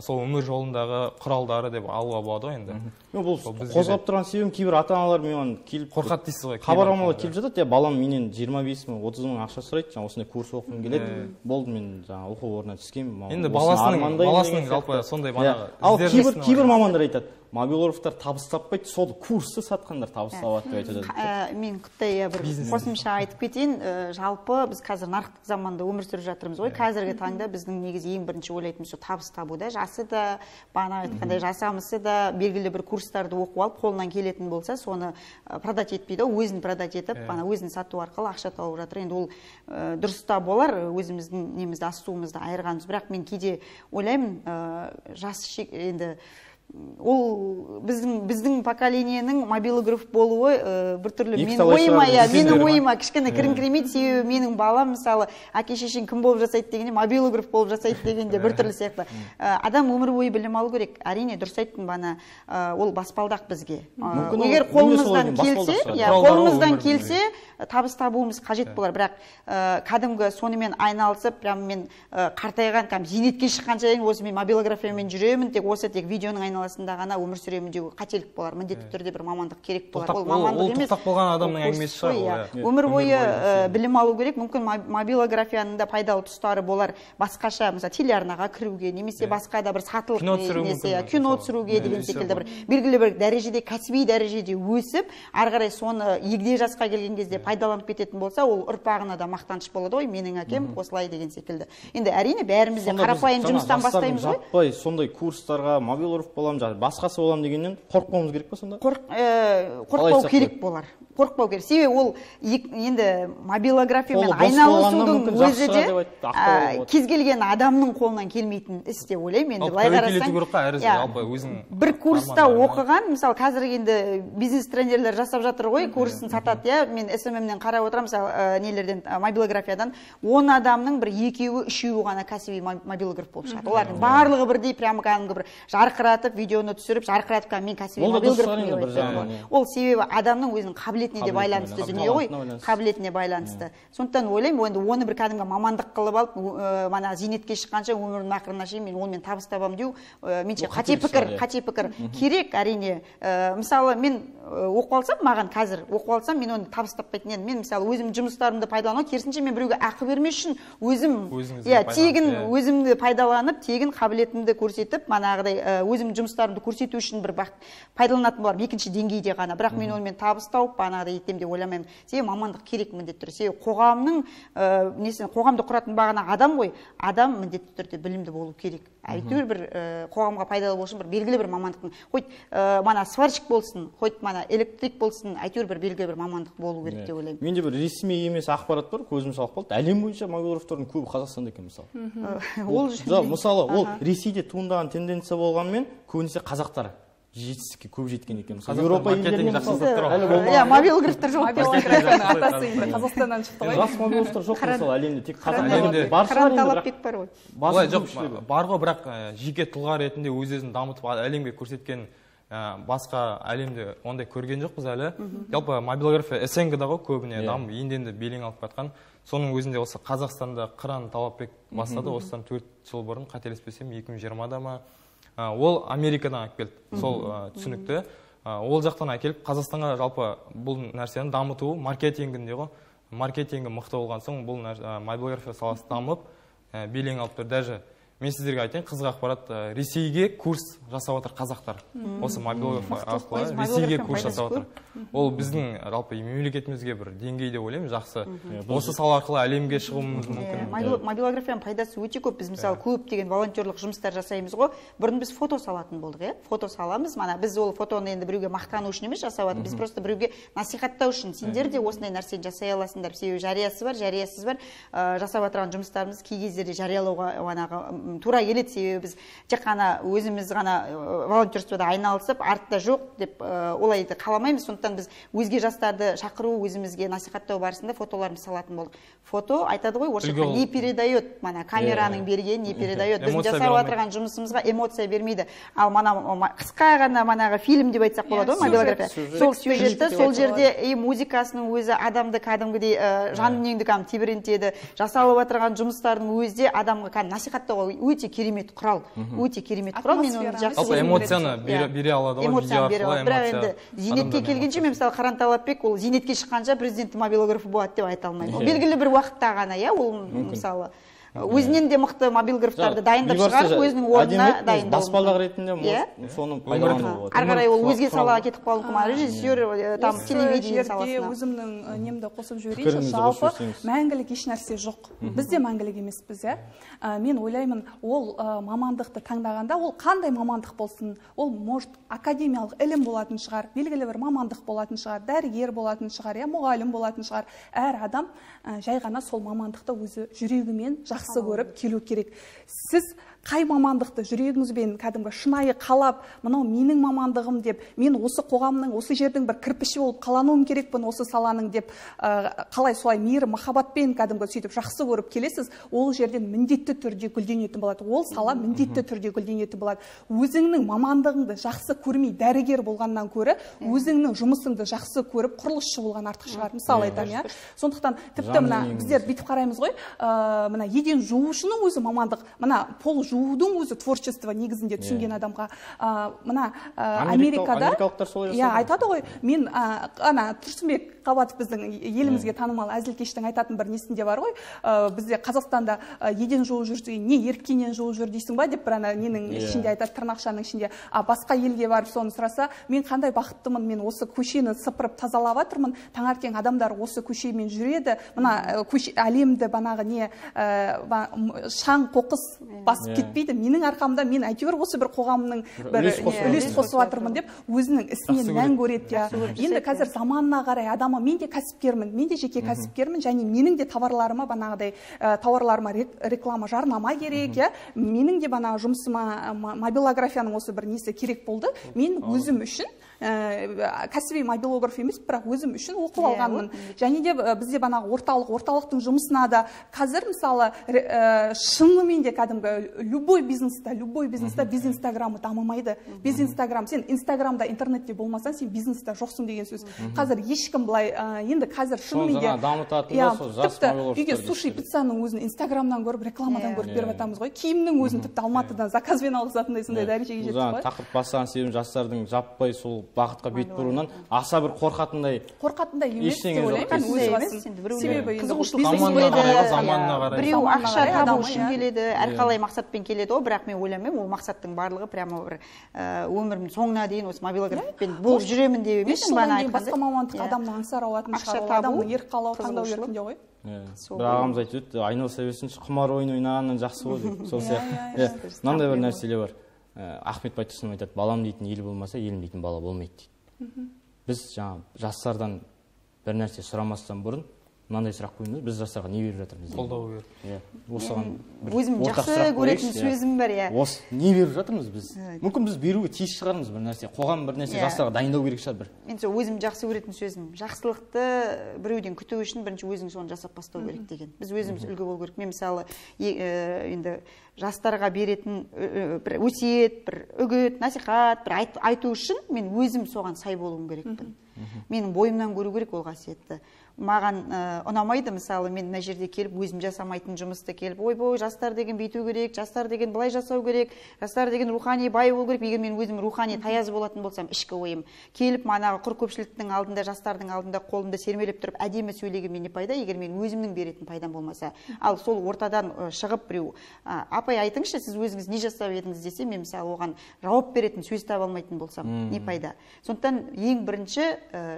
сол өмір жолындағы құралдары деп алуға болады ғой енді. Мен бұл қозғап тұрған себебім кейбір ата аналар маған келіп қорқады дейсіз ғой хабарламалар келіп жатады. Иә балам менен жиырма бес мың отыз мың ақша сұрайды жаңағы осындай курс оқығым келеді. Болды мен жаңағы оқу орнына түскенмін енді баласының баласының жалпы сондай Иә. ал кейбір кейбір мамандар айтады мобилографтар табыс таппайды сол курсты сатқандар табыс табады деп айтып жатады Ә, мен құттай бір қосымша айтып кетейін. Ә, жалпы біз қазір нарықтық заманда өмір сүріп жатырмыз ғой. Қазіргі таңда біздің негізі ең бірінші ойлайтынымыз сол табыс табу да жасы да бағана айтқандай жасамысы да белгілі бір курстарды оқып алып қолынан келетін болса соны ә, продать етпейді ғой өзін продать етіп ана өзін сату арқылы ақша тауып жатыр. Енді ол ә, дұрыс та болар өзіміздің немізді ас суымызды айырғанымыз бірақ мен кейде ойлаймын ә, жас енді ол біздің біздің поколениенің мобилограф болуы ә, біртүрлі Екі менің талай ойыма иә менің ма? ойыма кішкене кіріңкіремейді себебі менің балам мысалы әке шешең кім болып жасайды дегенде мобилограф болып жасайды дегенде біртүрлі сияқты. Ә, адам өмір бойы білім алу керек. Әрине дұрыс айттың бағана ә, ол баспалдақ бізге. Ә, егер мен қолымыздан келсе иә қолымыздан келсе табыс табуымыз қажет болар. Бірақ ә, кәдімгі сонымен айналысып прям мен ә, қартайған кәдімгі зейнетке шыққанша дейін осы мен мобилографиямен жүремін тек осы тек видеоның айналасында ғана өмір сүремін деу қателік болар міндетті түрде бір мамандық керек болар. Ол мамандық емес. тоқтап қалған адамның әңгімесі шығар иә. иә. өмір бойы білім алу керек. Мүмкін моб- мобилографияның да пайдалы тұстары болар. Басқаша мысалы телеарнаға кіруге немесе басқа да бір сатылық Кино түсіруге деген секілді бір белгілі бір дәрежеде кәсіби дәрежеде өсіп ары қарай соны егде жасқа келген кезде пайдаланып кететін болса ол ұрпағына да мақтаныш болады ғой менің әкем осылай деген секілді. Енді әрине бәріміз де қарапайым жұмыстан бастаймыз ғой. жаппай сондай курстарға мобилограф боламын жаңағы басқасы боламын дегеннен қорықпауымыз керек па сонда? Қорқ- Қалай қорықпау керек болар. Қорықпау керек. Себебі ол енді мобилографиямен айналысудың өзі де кез келген адамның қолынан келмейтін іс деп ойлаймын енді. Былай қарасаң иә, бір курста оқыған мысалы қазір енді бизнес тренерлер жасап жатыр ғой курсын сатады иә. Мен сммнен қарап отырамын мысалы ә, нелерден мобилографиядан. Он адамның бір екеуі үшеуі ғана кәсіби мо- мобилограф болып шығады. Олардың барлығы бірдей прямо кәдімгі бір жарқыратып видеоны түсіріп жарқыратып кәдімгі мен кәсіби Ол себебі адамның өзінің қабілетіне де байланысты дүние ғой. Қабілетіне байланысты. Сондықтан ойлаймын енді оны бір кәдімгі мамандық қылып алып мана зейнетке шыққанша өмірімнің ақырына шейін мен онымен табыс табамын деу меніңше Ол қате пікір қате пікір керек. Әрине мысалы мен оқып алсам маған қазір оқып алсам мен оны табыс таппайтын едім. Мен мысалы өзім жұмыстарымды пайдалану керісінше мен біреуге ақы бермес үшін өзім иә тегін иә. өзімді пайдаланып тегін қабілетімді көрсетіп манағыдай өзім жұмыстарымды көрсету үшін бір бақ- пайдаланатын болармын. Екінші деңгейде ғана. Бірақ мен онымен табыс тауып бағанағыдай етемін деп ойламаймын. Себебі мамандық керек міндетті түрде. Себебі қоғамның ә, несін қоғамды құратын бағана адам ғой. Адам міндетті түрде білімді болу керек. Әйтеуір бір ә, қоғамға пайдалы болу үшін бір белгілі бір мамандықтың хоть ә, мана сварщик болсын хоть мана электрик болсын әйтеуір бір белгілі бір мамандық болу керек деп ойлаймын. Менде бір ресми емес ақпарат бар көзім шалып қалды. Әлем бойынша мобилографтардың көбі қазақстанда екен мысалы. Ол мысалы ол ресейде туындаған тенденция болғанымен көбінесе қазақтар жетістікке көп жеткен екен. Мысалы еуропа болмаған. иә мобилографтар жоқ. Мобилографияның атасы енді қазақстаннан шықты ғой. Жас мобилографтар жоқ мысалы әлемде тек бар ғой. басым олай жоқ бар ғой бірақ ә, жеке тұлға ретінде өз өзін дамытып әлемге көрсеткен ә, басқа әлемде ондай көрген жоқпыз әлі. Жалпы мобилография снг да ғой көбіне Иә. дамып енді енді белең алып жатқан соның өзінде осы қазақстанда қыран талапбек бастады. Осыдан төрт жыл бұрын қателеспесем екі мың жиырмада ма ол америкадан алып келді сол түсінікті. Ол жақтан әкеліп қазақстанға жалпы бұл нәрсені дамыту маркетингінде ғой. Маркетингі мықты болған соң бұл мобилография саласы дамып белең алып тұр. Даже мен сіздерге айтайын қызық ақпарат ә, ресейге курс жасап жатыр қазақтар. Осы мобилограф арқылы ресейге курс жасап жатыр ол біздің жалпы мемлекетімізге бір деңгей деп ойлаймын жақсы. Осы сала арқылы әлемге шығуымыз мүмкін. Мобилографияның пайдасы өте көп. Біз мысалы көптеген волонтерлық жұмыстар жасаймыз ғой. Бұрын біз фото салатын болдық иә фото саламыз. Мана біз ол фотоны енді біреуге мақтану үшін емес жасап жатырмыз біз просто біреуге насихаттау үшін сендер де осындай нәрсені жасай аласыңдар. Себебі жариясы бар жариясыз бар. Жасап жатырған жұмыстарымыз кей кездерде жариялауға манағы тура келеді себебі біз тек қана өзіміз ғана волонтерствода айналысып артта жоқ деп олайды қаламаймыз. Сондықтан біз өзге жастарды шақыру өзімізге насихаттау барысында фотоларымызды салатын болдық. Фото айтады ғой орысша не передает? Мана камераның берген не передает? Біздің жасап жатырған жұмысымызға эмоция бермейді. Ал мана қысқа ғана манағы фильм деп айтсақ болады ғой мобилография сол сюжетті сол жерде и музыкасының өзі адамды кәдімгідей жан дүниеңді кәдімгі тебірентеді жасалып жатырған жұмыстардың өзі де адамға кәдімгі насихаттауға өте керемет құрал өте керемет құрал. Мен оны жақсы жалпы эмоцияны бере алады ғой эмоцияны бере алады. бірақ енді зейнетке келгенше мен мысалы қыран талапбек ол зейнетке шыққанша президенттің мобилографы болады деп айта алмаймын. Ол белгілі бір уақытта ғана иә ол мысалы өзінен де мықты мобилографтарды дайындап шығарып өзінің орнына дайындау баспалдақ ретінде иә? соны ары қарай ол өзге салаға кетіп қалуы мүмкін режиссер там телевидение саласына. өзімнің немді қосып жіберейінші жалпы мәңгілік еш нәрсе жоқ. Біз де мәңгілік емеспіз иә. Мен ойлаймын ол мамандықты таңдағанда ол қандай мамандық болсын ол может академиялық ілім болатын шығар белгілі бір мамандық болатын шығар дәрігер болатын шығар иә мұғалім болатын шығар. Әр адам жай ғана сол мамандықты өзі жүрегімен жақсы көріп келу керек. Сіз қай мамандықты жүрегіңізбен кәдімгі шынайы қалап мынау менің мамандығым деп мен осы қоғамның осы жердің бір кірпіші болып қалануым керекпін осы саланың деп ә, қалай солай мейірім махаббатпен кәдімгі сөйтіп жақсы көріп келесіз ол жерден міндетті түрде гүлденетін болады. Ол сала міндетті түрде гүлденетін болады. Өзіңнің мамандығыңды жақсы көрмей дәрігер болғаннан көрі өзіңнің жұмысыңды жақсы көріп құрылысшы болған артық шығар мысалы айтамын иә сондықтан тіпті мына біздер бүйтіп қараймыз ғой мына еден жуушының өзі мамандық мына пол жуудың өзі творчество негізінде түсінген адамға. Мына америкада америкалықтар солай иә айтады ғой. Мен ана тұрсынбек қабатов біздің елімізге танымал әзілкештің айтатын бір несінде бар ғой. Бізде қазақстанда еден жуып жүрсе не еріккеннен жуып жүр дейсің ба деп бір ана ненің ішінде айтады тырнақшаның ішінде. А басқа елге барып соны сұраса мен қандай бақыттымын мен осы көшені сыпырып тазалап жатырмын таңертең адамдар осы көшемен жүреді мына көше әлемді банағы не шаң қоқыс басып кетпейді менің арқамда мен әйтеуір осы бір қоғамның бір үлес қосып жатырмын деп өзінің ісінен мән көреді. иә енді қазір заманына қарай адамы мен де кәсіпкермін мен де жеке кәсіпкермін және менің де товарларыма банағыдай тауарларыма реклама жарнама керек иә. Менің де банағы жұмысыма мобилографияның осы бір несі керек болды. Мен өзім үшін кәсіби мобилограф емес бірақ өзім үшін оқып алғанмын. және де бізде банағы орталық орталықтың жұмысына да қазір мысалы шынымен де кәдімгі любой бизнеста любой бизнеста без инстаграмы дамымайды. Без инстаграм сен инстаграмда интернетте болмасаң сен бизнеста жоқсың деген сөз. Қазір ешкім былай енді қазір шынымен де дамытатын тіпті үйге суши пиццаның өзін инстаграмнан көріп рекламадан көріп беріп жатамыз ғой. Киімнің өзін тіпті алматыдан заказбен алғызатындай сондай дәрежеге жеттік қой тақырып бастаған себебім жастардың жаппай сол бағытқа бет бұруынан аса бір қорқатындай қорқатындай емес деп ойлаймын. себебі біреу ақша табу үшін келеді әрқалай мақсатпен келеді ғой. Бірақ мен ойламаймын ол мақсаттың барлығы прямо бір өмірімнің соңына дейін осы мобилографпен болып жүремін деп емес басқа мамандық адамның аңсары алатын шығар. Адамның ерік қалауы таңдау еркінде ғой. Бір ағамыз айтып еді айналыса берсінші құмар ойын ойнағаннан жақсы ғой деп. Сол сияқты. иә мынандай бір нәрселер бар. Ахмет байтұрсынов айтады балам дейтін ел болмаса елім дейтін бала болмайды дейді біз жаңағы жастардан бір нәрсе сұрамастан бұрын мынандай сұрақ қоюымыз біз жастарға не беріп жатырмыз қолдау беріп. Иә осыған өзім жақсы көретін сөзім бар иә. Осы не беріп жатырмыз біз? Мүмкін біз беруге тиіс шығармыз бір нәрсе қоғам бір нәрсе жастарға дайындау керек шығар бір. Мен сол өзім жақсы көретін сөзім жақсылықты біреуден күту үшін бірінші өзің соны жасап бастау керек деген. Біз өзіміз үлгі болу керек. Мен мысалы енді жастарға беретін бір өсиет бір үгіт насихат бір айту үшін мен өзім соған сай болуым керекпін менің бойымнан көру керек ол қасиетті. Маған ә, ұнамайды. Мысалы мен мына жерде келіп өзім жасамайтын жұмысты келіп ойбой жастар деген бүйту керек жастар деген былай жасау керек жастар деген рухани бай болу керек егер мен өзім рухани таяз болатын болсам ішкі ойым келіп манағы құр көпшіліктің алдында жастардың алдында қолымды сермелеп тұрып әдемі сөйлегенмен не пайда егер мен өзімнің беретін пайдам болмаса. Ал сол ортадан шығып біреу апай айтыңызшы сіз өзіңіз не жасап едіңіз? десе мен мысалы оған жауап беретін сөз таба алмайтын болсам не пайда. Сондықтан ең бірінші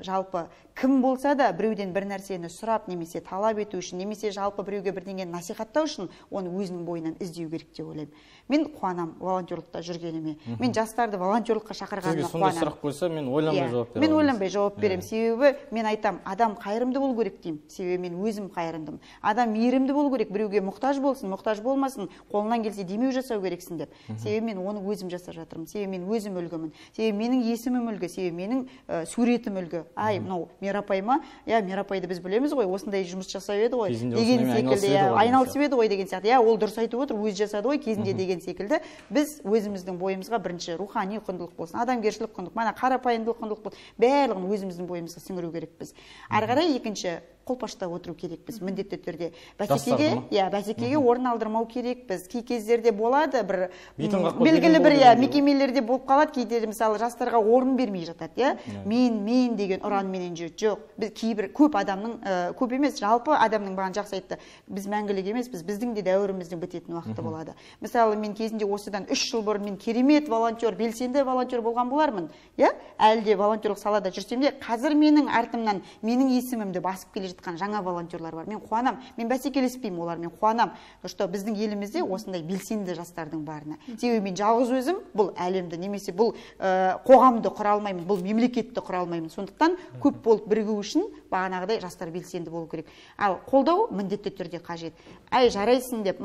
жалпы кім болса да біреуден бір нәрсені сұрап немесе талап ету үшін немесе жалпы біреуге бірдеңені насихаттау үшін оны өзінің бойынан іздеу керек деп ойлаймын. Мен қуанамын волонтерлықта жүргеніме. Мен жастарды волонтерлыққа шақырғаныма қуанамын сондай сұрақ қойса мен ойланбай жауап беремін мен ойланбай жауап беремін себебі мен айтамын адам қайырымды болу керек деймін. Себебі мен өзім қайырымдымын. Адам мейірімді болу керек. Біреуге мұқтаж болсын мұқтаж болмасын қолынан келсе демеу жасау керексің деп. Себебі мен оны өзім жасап жатырмын. Себебі мен өзім үлгімін. Себебі менің есімім үлгі. Себебі менің ә, суретім үлгі. Ай мынау мерапай ма? Иә мерапайды біз білеміз ғой осындай жұмыс жасап еді ғой. Деген секілді иә айналысып еді ғой деген сияқты иә ол дұрыс айтып отыр өзі жасады ғой кезінде деген секілді. Біз өзіміздің бойымызға бірінші рухани құндылық болсын адамгершілік құндылық мана қарапайымдылық құндылық болсын барлығын өзіміздің бойымызға сіңіру керекпіз. Ары қарай екінші қолпаштап отыру керекпіз міндетті түрде. Бәсекеге иә бәсекеге орын алдырмау керекпіз. Кей кездерде болады бір белгілі бір иә мекемелерде болып қалады. Кейде мысалы жастарға орын бермей жатады иә. Мен мен деген ұранменен жүреді жоқ. Біз кейбір көп адамның ә, көп емес жалпы адамның маған жақсы айтты. Біз мәңгілік емеспіз. Біздің де дәуіріміздің бітетін уақыты болады. Мысалы мен кезінде осыдан үш жыл бұрын мен керемет волонтер белсенді волонтер болған болармын иә. Әлі де волонтерлық салада жүрсем де қазір менің артымнан менің есімімді басып келе жатқан жаңа волонтерлар бар. Мен қуанамын мен бәсекелеспеймін олармен қуанамын что біздің елімізде осындай белсенді жастардың барына. Себебі мен жалғыз өзім бұл әлемді немесе бұл ә, қоғамды құра алмаймын бұл мемлекетті құра алмаймын. Сондықтан көп болып бірігу үшін бағанағыдай жастар белсенді болу керек. Ал қолдау міндетті түрде қажет. Әй жарайсың деп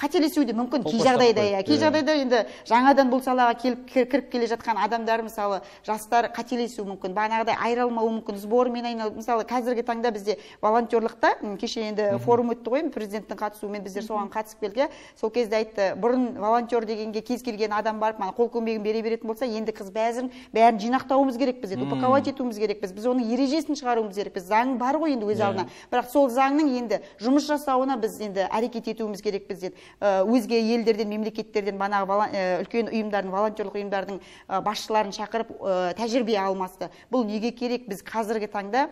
қателесуі де мүмкін. Кей жағдайда иә кей жағдайда енді жаңадан бұл салаға келіп кіріп келе жатқан адамдар мысалы жастар қателесуі мүмкін бағанағыдай айыра алмауы мүмкін сбормен айналып мысалы қазіргі таңда бізде волонтерлықта кеше енді форум өтті ғой президенттің қатысуымен біздер соған қатысып келдік иә сол кезде айтты бұрын волонтер дегенге кез келген адам барып мана қол көмегін бере беретін болса енді қыз бәрін бәрін жинақтауымыз керекпіз деді упаковать етуіміз керекпіз біз оның ережесін шығаруымыз керекпіз заң бар ғой енді өз алдына. Бірақ сол заңның енді жұмыс жасауына біз енді әрекет етуіміз керекпіз деді өзге елдерден мемлекеттерден бағанағы үлкен ұйымдардың волонтерлық ұйымдардың басшыларын шақырып тәжірибе алмасты. Бұл неге керек? Біз қазіргі таңда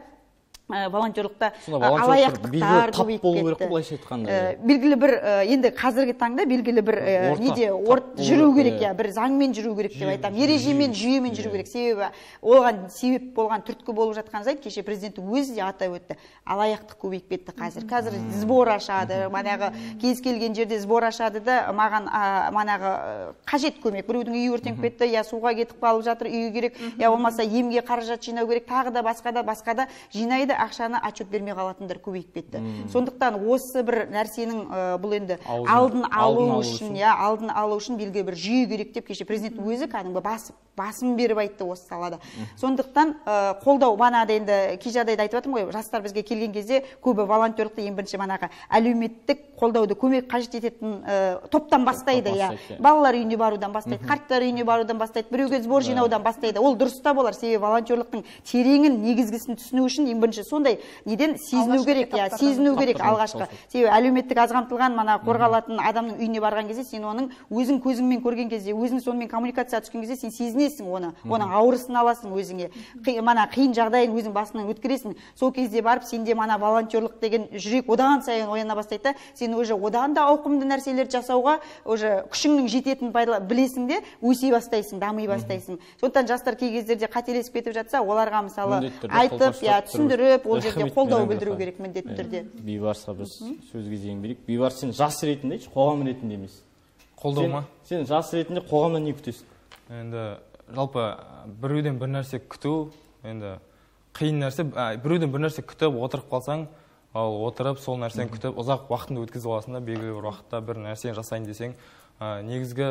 ә, волонтерлықта алаяқтықтар көбейіп кетті. былайша айтқанда. Ә, белгілі бір енді қазіргі таңда белгілі бір неде жүру керек иә. бір заңмен жүру керек деп айтамын. ережемен жүйемен жүру керек. себебі оған себеп болған түрткі болып жатқан жайт кеше президенттің өзі де атап өтті. Алаяқтық көбейіп кетті қазір. Қазір сбор ашады манағы кез келген жерде сбор ашады да маған манағы қажет көмек. Біреудің үйі өртеніп кетті я суға кетіп қалып жатыр үйі керек я болмаса емге қаражат жинау керек тағы да басқа да басқа да жинайды. Ақшаны отчет бермей қалатындар көбейіп кетті. Сондықтан осы бір нәрсенің бұл енді алдын алу үшін иә алдын алу үшін белгілі бір жүйе керек деп кеше президенттің өзі кәдімгі басып басын беріп айтты осы салада. Сондықтан қолдау бағанағыда енді кей жағдайда айтып жатырмын ғой жастар бізге келген кезде көбі волонтерлықты ең бірінші манағы әлеуметтік қолдауды көмек қажет ететін топтан бастайды иә. Балалар үйіне барудан бастайды қарттар үйіне барудан бастайды біреуге сбор жинаудан бастайды. Ол дұрыс та болар себебі волонтерлықтың тереңін негізгісін түсіну үшін ең бірінші сондай неден сезіну керек иә сезіну керек алғашқы. себебі әлеуметтік аз қамтылған мана қорғалатын адамның үйіне барған кезде сен оның өзің көзіңмен көрген кезде өзің сонымен коммуникацияға түскен кезде сен сезінесің оны оның ауырысын аласың өзіңе. Мана қиын жағдайын өзің басыңнан өткересің. Сол кезде барып сенде мана волонтерлық деген жүрек одан сайын ояна бастайды да сен уже одан да ауқымды нәрселерді жасауға уже күшіңнің жететінін білесің де өсе бастайсың дами бастайсың. Сондықтан жастар кей кездерде қателесіп кетіп жатса оларға мысалы айтып иә түсіндіріп ол жерде қолдау білдіру керек міндетті түрде бейбарысқа біз сөз кезегін берейік бейбарыс сен жас ретінде айтшы қоғам ретінде емес. Қолдау ма? сен жас ретінде қоғамнан не күтесің? Енді жалпы біреуден бір нәрсе күту енді қиын нәрсе біреуден бір нәрсе күтіп отырып қалсаң ал отырып сол нәрсені күтіп ұзақ уақытыңды өткізіп аласың да белгілі бір уақытта бір нәрсені жасайын десең ә, негізгі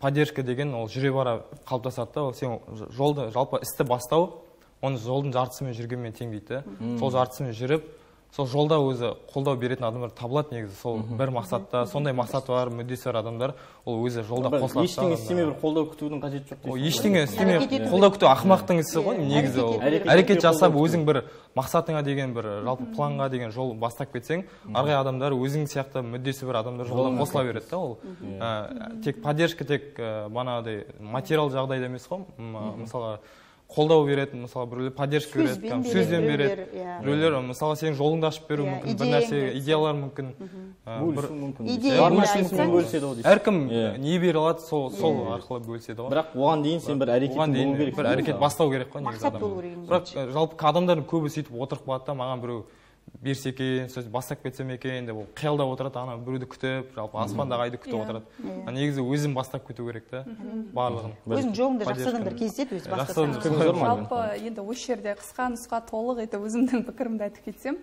поддержка деген ол жүре бара қалыптасады да ол сен жолды жалпы істі бастау оны жолдың жартысымен жүргенмен тең дейді сол жартысымен жүріп сол жолда өзі қолдау беретін адамдар табылады негізі. Сол бір мақсатта сондай мақсаты бар мүддесі бар адамдар ол өзі жолда қосылады ештеңе істемей бір қолдау күтудің қажеті жоқ ол ештеңе істемей қолдау күту ақымақтың ісі ғой негізі ол. әрекет жасап өзің бір мақсатыңа деген бір жалпы планға деген жол бастап кетсең ары адамдар өзің сияқты мүддесі бар адамдар жолдан қосыла береді да ол. Тек поддержка тек бағанағыдай материал жағдайда емес қой. Мысалға қолдау береді мысалы біреулер поддержка береді. сөзбен береді. Біреулер мысалы сенің жолыңды ашып беруі мүмкін бір нәрсе идеялар мүмкін. Бөлісу мүмкін бөліседі ғой әркім не бере алады сол сол арқылы бөліседі ғой. Бірақ оған дейін сен бір әрекет оған дейін бір әрекет бастау керек қой негізі адам бірақ жалпы адамдардың көбі сөйтіп отырып қалады да маған біреу берсе екен сөйтіп бастап кетсем екен деп ол қиялдап отырады ана біреуді күтіп жалпы аспандағы айды күтіп отырады. негізі өзім бастап кету керек та барлығын. Өзің жолыңда жақсы адамдар кездеседі өзі жалпы енді осы жерде қысқа нұсқа толық етіп өзімнің пікірімді айтып кетсем.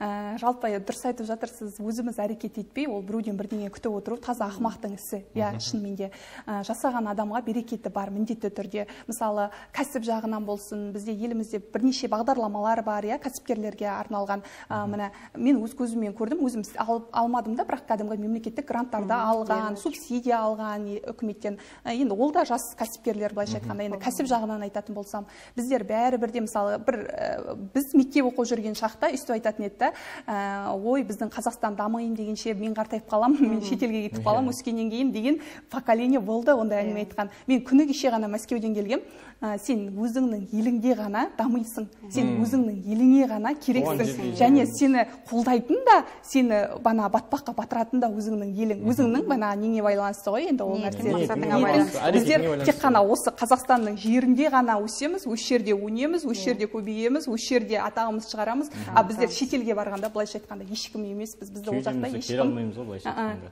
Ә, жалпы дұрыс айтып жатырсыз өзіміз әрекет етпей ол біреуден бірдеңе күтіп отыру таза ақымақтың ісі. Иә шынымен де ә, жасаған адамға берекеті бар міндетті түрде. Мысалы кәсіп жағынан болсын бізде елімізде бірнеше бағдарламалар бар иә кәсіпкерлерге арналған. Ә, міне мен өз көзіммен көрдім өзім алып алмадым да бірақ кәдімгі мемлекеттік гранттарды алған субсидия алған үкіметтен. Енді ол да жас кәсіпкерлер былайша айтқанда енді кәсіп жағынан айтатын болсам біздер бәрібір де мысалы бір біз мектеп оқып жүрген шақта өйстіп айтатын еді да? Ой біздің қазақстан дамиын дегенше мен қартайып қаламын мен шетелге кетіп қаламын өскеннен кейін деген поколение болды ондай әңгіме айтқан. Мен күні кеше ғана мәскеуден келгем. Сен өзіңнің еліңде ғана дамисың. Сен өзіңнің еліңе ғана керексің. Және сені қолдайтын да сені бана батпаққа батыратын да өзіңнің елің өзіңнің бана неңе байланысты ғой енді ол нәрсе. Біздер тек қана осы қазақстанның жерінде ғана өсеміз осы жерде өнеміз осы жерде көбейеміз осы жерде атағымызды шығарамыз. А біздер шетелге барғанда былайша айтқанда ешкім емеспіз. Бізді ол жақта ешкім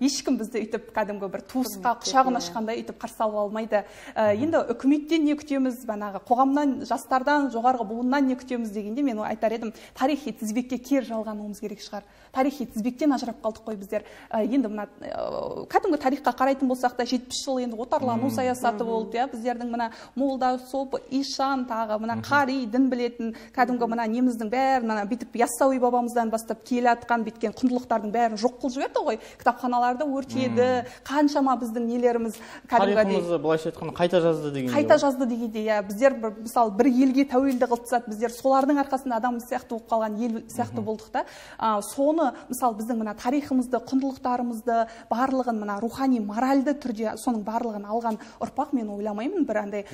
ешкім бізді өйтіп кәдімгі бір туысқа құшағын ашқандай өйтіп қарсы алып алмайды. Енді үкіметтен не күтеміз? Банағы қоғамнан жастардан жоғарғы буыннан не күтеміз дегенде мен айтар едім тарихи тізбекке кер жалғануымыз керек шығар. Тарихи тізбектен ажырап қалдық қой біздер. Енді мына кәдімгі тарихқа қарайтын болсақ та жетпіс жыл енді отарлану саясаты болды иә. Біздердің мына молда сопы ишан тағы мына қари дін білетін кәдімгі мына неміздің бәрін мына бүйтіп яссауи бабамыздан бастап келе жатқан бүйткен құндылықтардың бәрін жоқ қылып жіберді ғой. Кітапханаларды өртеді қаншама біздің нелеріміз кәдімгідей былайша айтқанда қайта жазды деген қайта жазды дегенде иә. Біздер мысалы бір елге тәуелді қылып тастады. Біздер солардың арқасында адам сияқты болып қалған ел сияқты болдық та. Соны мысалы біздің мына тарихымызды құндылықтарымызды барлығын мына рухани моральды түрде соның барлығын алған ұрпақ мен ойламаймын бір андай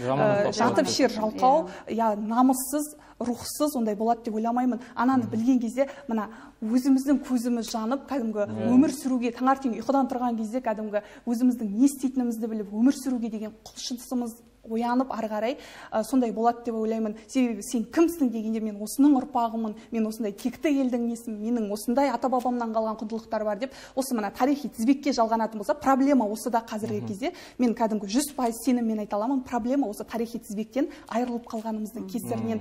жатып ішер жалқау иә. намыссыз рухсыз ондай болады деп ойламаймын. Ананы білген кезде мына өзіміздің көзіміз жанып кәдімгі өмір сүруге таңертең ұйқыдан тұрған кезде кәдімгі өзіміздің не істейтінімізді біліп өмір сүруге деген құлшынысымыз оянып ары қарай ә, сондай болады деп ойлаймын. Себебі сен кімсің дегенде мен осының ұрпағымын мен осындай текті елдің несімін менің осындай ата бабамнан қалған құндылықтар бар деп осы мына тарихи тізбекке жалғанатын болса проблема осыда қазіргі кезде. Мен кәдімгі жүз пайыз сеніммен айта аламын. Проблема осы тарихи тізбектен айырылып қалғанымыздың кесірінен.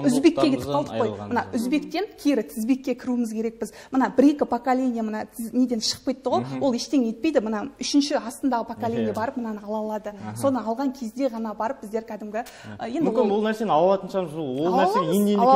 Үзбекке кетіп қалдық қой. Мына үзбектен кері тізбекке кіруіміз керекпіз. Мына бір екі поколение мына неден шығып кетті ғой. Ол ештеңе етпейді. Мына үшінші астындағы поколение барып мынаны ала алады. Соны алған кезде ғана барып біздер кәдімгі енді мүмкін ол нәрсені ала алатын шығармыз. Ол нәрсеге енді келе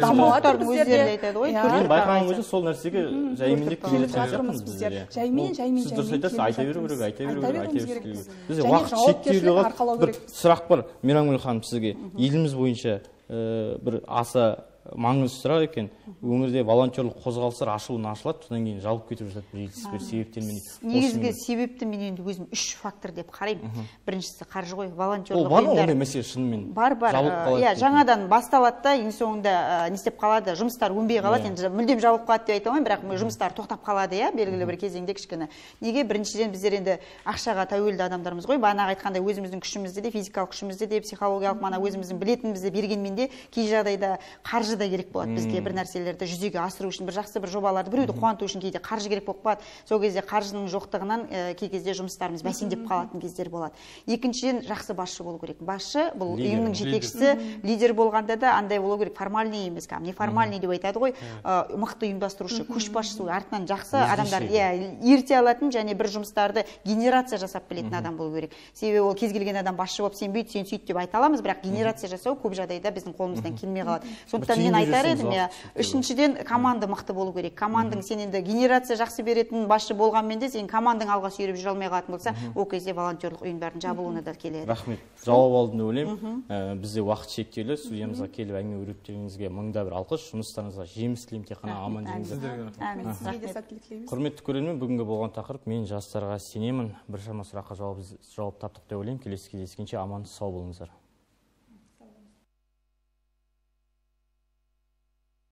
жатқан мен байқаған кезде сол нәрсеге жайменде келе жатырмыз біздер. жаймен жаймен сіз дұрыс айтасыз айта беру керек айта беру керек айта беру керек. бізде уақыт шектеулі бір сұрақ бар. Мейрамгүл ханым сізге еліміз бойынша бір аса маңызды сұрақ екен. Өңірде волонтерлық қозғалыстар ашылуын ашылады содан кейін жабылып кетіп жатады белгісіз бір себептермен негізгі себепті мен енді өзім үш фактор деп қараймын. Біріншісі қаржы ғой волонтерлық ол бар ма ондай мәселе шынымен. Бар бар. Иә жаңадан басталады да ең соңында не істеп қалады жұмыстар өнбей қалады енді мүлдем жабылып қалады деп айта алмаймын бірақ жұмыстар тоқтап қалады иә белгілі бір кезеңде кішкене. Неге? Біріншіден біздер енді ақшаға тәуелді адамдармыз ғой. Бағанағы айтқандай өзіміздің күшімізді де физикалық күшімізді де психологиялық мана өзіміздің білетінімізді бергенмен де кей жағдайда қаржы да керек болады бізге бір нәрселерді жүзеге асыру үшін бір жақсы бір жобаларды біреуді қуанту үшін кейде қаржы керек болып қалады. Сол кезде қаржының жоқтығынан кей кезде жұмыстарымыз бәсеңдеп қалатын кездер болады. Екіншіден жақсы басшы болу керек. Басшы бұл ұйымның жетекшісі лидер болғанда да андай болу керек. Формальный емес неформальный деп айтады ғой. Мықты ұйымдастырушы көшбасшы артынан жақсы адамдар иә ерте алатын және бір жұмыстарды генерация жасап білетін адам болу керек. Себебі ол кез келген адам басшы болып сен бүйт сен сөйт деп айта аламыз бірақ генерация жасау көп жағдайда біздің қолымыздан келмей қалады. Сондықтан мен айтар едім иә. үшіншіден команда мықты болу керек. Командаң сен енді генерация жақсы беретін басшы болғанмен де сен командаң алға сүйреп жүре алмай қалатын болса ол кезде волонтерлық ұйымдардың жабылуына да келеді. Рахмет. Жауап алдым деп ойлаймын. Ә, бізде уақыт шектеулі. Студиямызға келіп әңгіме өрбіткеніңізге мыңда бір алғыс. Жұмыстарыңызға жеміс тілеймін тек қана. Аман жүріңіздер әмин сізге де сәттілік тілейміз құрметті көрермен бүгінгі болған тақырып мен жастарға сенемін біршама сұраққа жауап жауап таптық деп ойлаймын. Келесі кездескенше аман сау болыңыздар.